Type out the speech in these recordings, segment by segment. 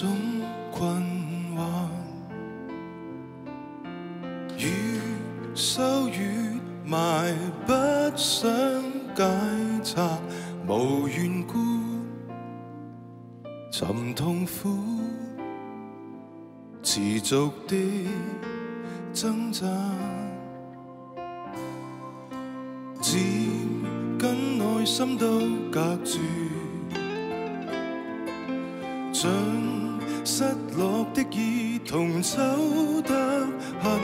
种困惑，越收越埋，不想解察，无缘故，寻痛苦，持续的挣扎，只跟内心都隔绝。想失落的意同走得很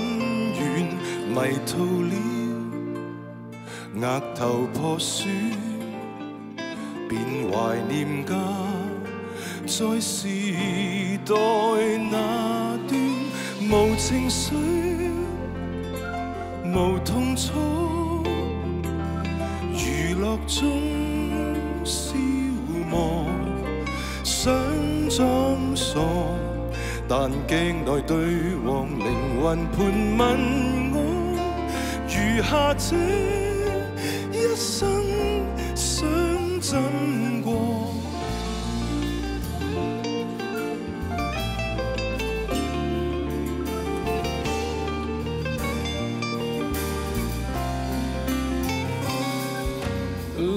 远，迷途了，额头破损，便怀念家在时代那端，无情绪，无痛楚，娱乐中消磨。装傻，但镜内对望灵魂盘问我，余下这一生想怎过？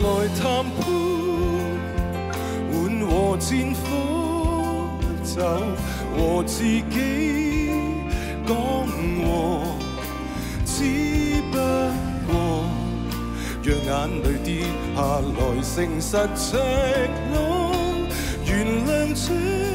来谈判，缓和战火。和自己讲和，只不过让眼泪跌下来，诚实赤裸，原谅这。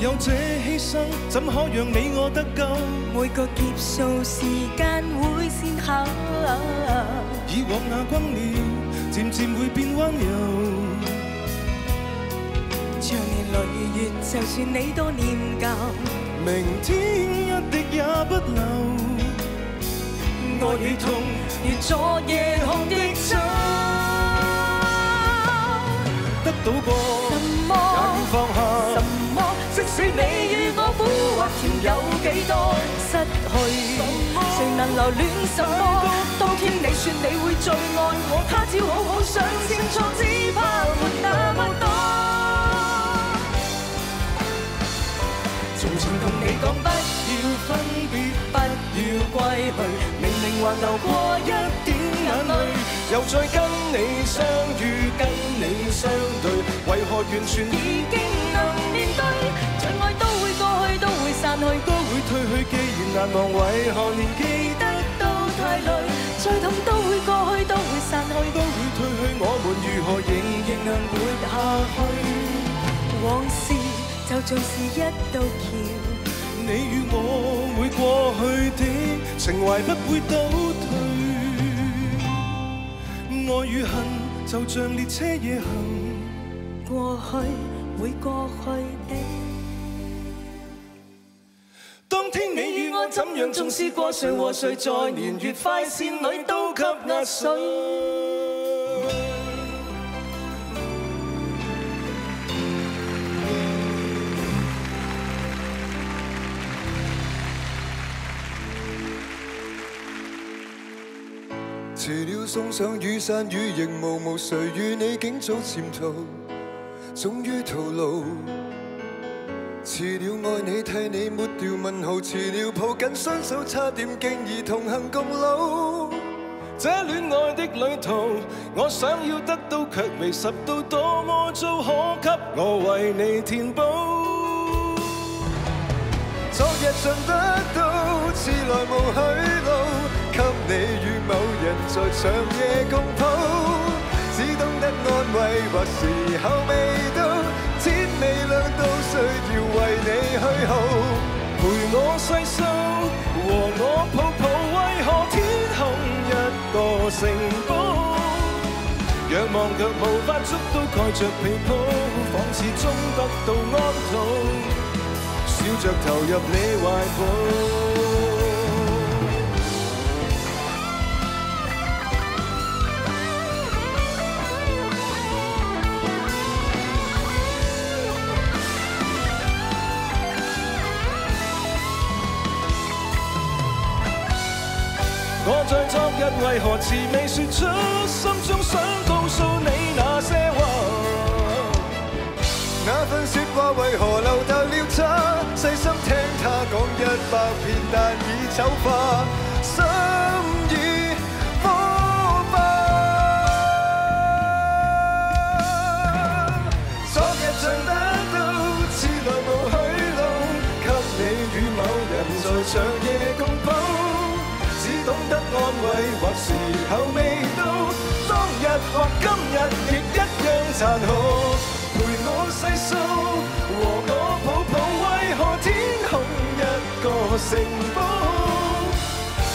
有这牺牲，怎可让你我得救？每个劫数，时间会先后。以往那光暖，渐渐会变温柔。长年累月，就算你多念旧，明天一滴也不留。爱与痛，如昨夜红的酒，得到过。留恋什么？当天你说你会再爱我，他朝好好想清楚，只怕没那么多。从前同你讲不要分别，不要归去，明明还流过一点眼泪，又再跟你相遇，跟你相对，为何完全已经能面对？再爱都会过去，都会散去，都会退去，既然难忘，为何连记？再痛都会过去，都会散去，都会褪去。我们如何仍然能活下去？往事就像是一道桥，你与我会过去的，情怀不会倒退。爱与恨就像列车夜行，过去会过去的。怎样纵使过谁和谁，在年月快线里都给压碎。除了送上雨伞，雨仍毛毛，谁与你竟早潜逃，终于徒劳。除了爱你，替你抹掉问号。除了抱紧双手，差点惊已同行共老。这恋爱的旅途，我想要得到，却未实到多么糟，可给我为你填补。昨日像得到，自来无去路，给你与某人在长夜共抱，只懂得安慰，或时候未到。未冷都需要为你去好，陪我细数，和我抱抱，为何天空一个城堡，仰望却无法触到，盖着被铺，仿似终得到安土，笑着投入你怀抱。为何迟未说出，心中想告诉你那些话，那份说话为何留待了他？细心听他讲一百遍，难以走化。或时候未到，当日或今日亦一样残酷。陪我细数，和我抱抱，为何天空一个城堡，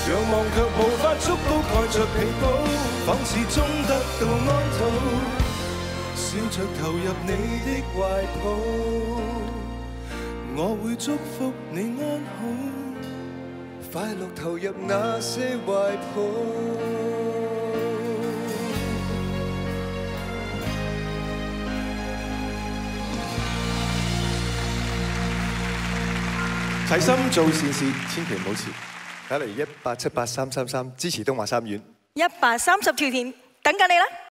仰望却无法触到，盖着被包，仿似终得到安土，笑着投入你的怀抱，我会祝福你安好。快投入那些抱。齐心做善事，千祈唔好迟。睇嚟一八七八三三三，支持东华三院。一百三十条田，等紧你啦。